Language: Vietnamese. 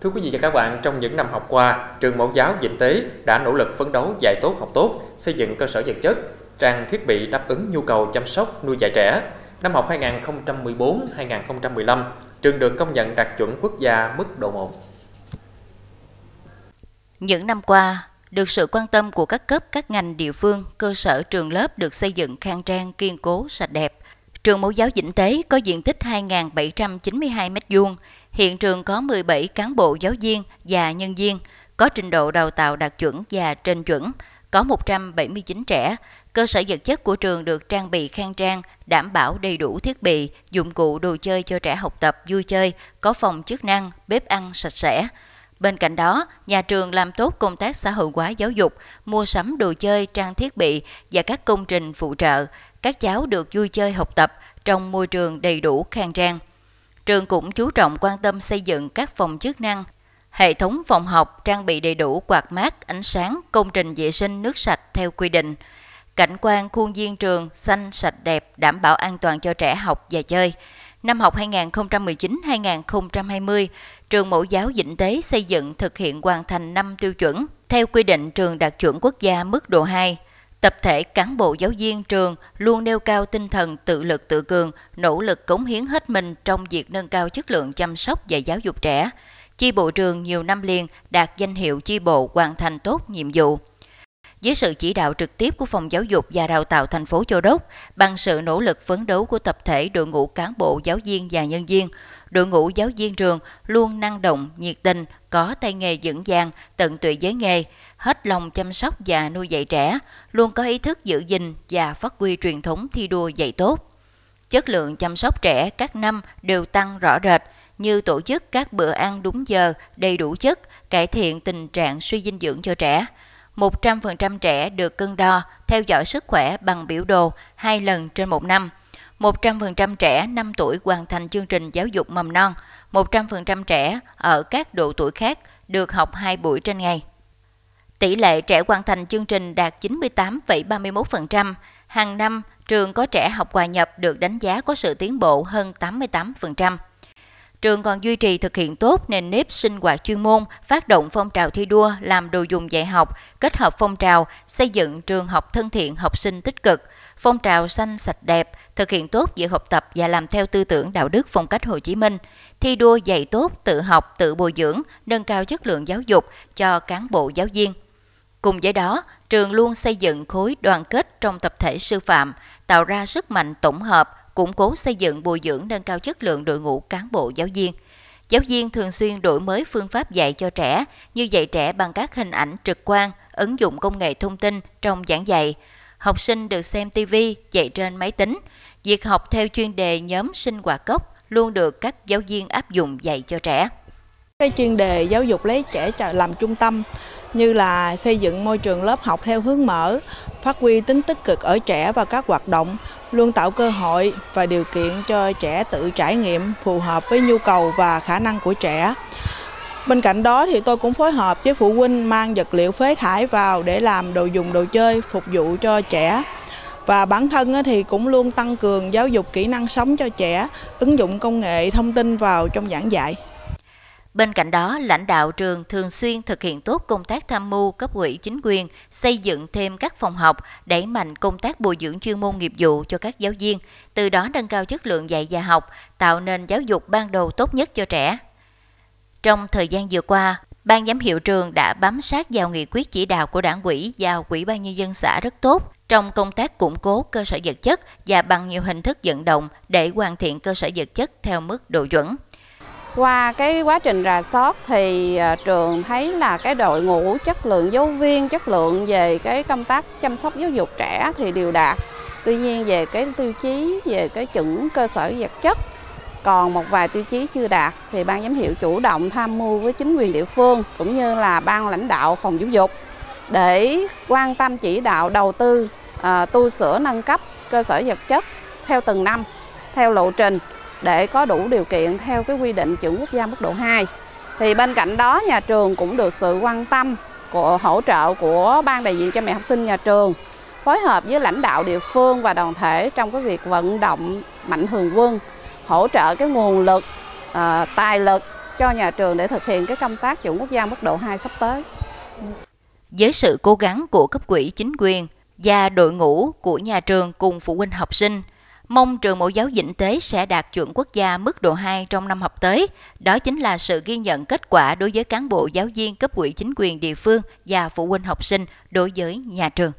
Thưa quý vị và các bạn, trong những năm học qua, trường mẫu giáo dịch Tế đã nỗ lực phấn đấu dạy tốt học tốt, xây dựng cơ sở vật chất, trang thiết bị đáp ứng nhu cầu chăm sóc nuôi dạy trẻ. Năm học 2014-2015, trường được công nhận đạt chuẩn quốc gia mức độ 1. Những năm qua, được sự quan tâm của các cấp các ngành địa phương, cơ sở trường lớp được xây dựng khang trang, kiên cố, sạch đẹp. Trường mẫu giáo Vĩnh Tế có diện tích 2.792 m2. Hiện trường có 17 cán bộ giáo viên và nhân viên, có trình độ đào tạo đạt chuẩn và trên chuẩn, có 179 trẻ. Cơ sở vật chất của trường được trang bị khang trang, đảm bảo đầy đủ thiết bị, dụng cụ đồ chơi cho trẻ học tập vui chơi, có phòng chức năng, bếp ăn sạch sẽ. Bên cạnh đó, nhà trường làm tốt công tác xã hội hóa giáo dục, mua sắm đồ chơi, trang thiết bị và các công trình phụ trợ. Các cháu được vui chơi học tập trong môi trường đầy đủ khang trang. Trường cũng chú trọng quan tâm xây dựng các phòng chức năng, hệ thống phòng học trang bị đầy đủ quạt mát, ánh sáng, công trình vệ sinh nước sạch theo quy định. Cảnh quan khuôn viên trường xanh sạch đẹp đảm bảo an toàn cho trẻ học và chơi. Năm học 2019-2020, trường mẫu giáo Vĩnh Tế xây dựng thực hiện hoàn thành 5 tiêu chuẩn. Theo quy định trường đạt chuẩn quốc gia mức độ 2, tập thể cán bộ giáo viên trường luôn nêu cao tinh thần tự lực tự cường, nỗ lực cống hiến hết mình trong việc nâng cao chất lượng chăm sóc và giáo dục trẻ. Chi bộ trường nhiều năm liền đạt danh hiệu chi bộ hoàn thành tốt nhiệm vụ dưới sự chỉ đạo trực tiếp của Phòng Giáo dục và Đào tạo thành phố Châu Đốc, bằng sự nỗ lực phấn đấu của tập thể đội ngũ cán bộ giáo viên và nhân viên, đội ngũ giáo viên trường luôn năng động, nhiệt tình, có tay nghề vững vàng, tận tụy với nghề, hết lòng chăm sóc và nuôi dạy trẻ, luôn có ý thức giữ gìn và phát huy truyền thống thi đua dạy tốt. Chất lượng chăm sóc trẻ các năm đều tăng rõ rệt, như tổ chức các bữa ăn đúng giờ, đầy đủ chất, cải thiện tình trạng suy dinh dưỡng cho trẻ, 100% trẻ được cân đo, theo dõi sức khỏe bằng biểu đồ 2 lần trên một năm. 100% trẻ 5 tuổi hoàn thành chương trình giáo dục mầm non, 100% trẻ ở các độ tuổi khác được học 2 buổi trên ngày. Tỷ lệ trẻ hoàn thành chương trình đạt 98,31%. Hàng năm, trường có trẻ học hòa nhập được đánh giá có sự tiến bộ hơn 88%. Trường còn duy trì thực hiện tốt nền nếp sinh hoạt chuyên môn, phát động phong trào thi đua làm đồ dùng dạy học, kết hợp phong trào xây dựng trường học thân thiện học sinh tích cực, phong trào xanh sạch đẹp, thực hiện tốt việc học tập và làm theo tư tưởng đạo đức phong cách Hồ Chí Minh, thi đua dạy tốt, tự học, tự bồi dưỡng, nâng cao chất lượng giáo dục cho cán bộ giáo viên. Cùng với đó, trường luôn xây dựng khối đoàn kết trong tập thể sư phạm, tạo ra sức mạnh tổng hợp, củng cố xây dựng bồi dưỡng nâng cao chất lượng đội ngũ cán bộ giáo viên. Giáo viên thường xuyên đổi mới phương pháp dạy cho trẻ như dạy trẻ bằng các hình ảnh trực quan, ứng dụng công nghệ thông tin trong giảng dạy. Học sinh được xem TV, dạy trên máy tính. Việc học theo chuyên đề nhóm sinh hoạt gốc luôn được các giáo viên áp dụng dạy cho trẻ. Cái chuyên đề giáo dục lấy trẻ làm trung tâm như là xây dựng môi trường lớp học theo hướng mở, phát huy tính tích cực ở trẻ và các hoạt động, luôn tạo cơ hội và điều kiện cho trẻ tự trải nghiệm phù hợp với nhu cầu và khả năng của trẻ. Bên cạnh đó thì tôi cũng phối hợp với phụ huynh mang vật liệu phế thải vào để làm đồ dùng đồ chơi phục vụ cho trẻ. Và bản thân thì cũng luôn tăng cường giáo dục kỹ năng sống cho trẻ, ứng dụng công nghệ thông tin vào trong giảng dạy. Bên cạnh đó, lãnh đạo trường thường xuyên thực hiện tốt công tác tham mưu cấp ủy chính quyền, xây dựng thêm các phòng học, đẩy mạnh công tác bồi dưỡng chuyên môn nghiệp vụ cho các giáo viên, từ đó nâng cao chất lượng dạy và học, tạo nền giáo dục ban đầu tốt nhất cho trẻ. Trong thời gian vừa qua, Ban giám hiệu trường đã bám sát vào nghị quyết chỉ đạo của đảng ủy và quỹ ban nhân dân xã rất tốt trong công tác củng cố cơ sở vật chất và bằng nhiều hình thức vận động để hoàn thiện cơ sở vật chất theo mức độ chuẩn. Qua cái quá trình rà soát thì à, trường thấy là cái đội ngũ chất lượng giáo viên, chất lượng về cái công tác chăm sóc giáo dục trẻ thì đều đạt. Tuy nhiên về cái tiêu chí về cái chuẩn cơ sở vật chất còn một vài tiêu chí chưa đạt thì ban giám hiệu chủ động tham mưu với chính quyền địa phương cũng như là ban lãnh đạo phòng giáo dục để quan tâm chỉ đạo đầu tư uh, tu sửa nâng cấp cơ sở vật chất theo từng năm theo lộ trình để có đủ điều kiện theo cái quy định chuẩn quốc gia mức độ 2. Thì bên cạnh đó nhà trường cũng được sự quan tâm của hỗ trợ của ban đại diện cha mẹ học sinh nhà trường phối hợp với lãnh đạo địa phương và đoàn thể trong cái việc vận động mạnh thường quân hỗ trợ cái nguồn lực à, tài lực cho nhà trường để thực hiện cái công tác chuẩn quốc gia mức độ 2 sắp tới. Với sự cố gắng của cấp quỹ chính quyền và đội ngũ của nhà trường cùng phụ huynh học sinh, mong trường mẫu giáo Dĩnh Tế sẽ đạt chuẩn quốc gia mức độ 2 trong năm học tới. Đó chính là sự ghi nhận kết quả đối với cán bộ giáo viên cấp quỹ chính quyền địa phương và phụ huynh học sinh đối với nhà trường.